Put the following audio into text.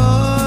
Oh.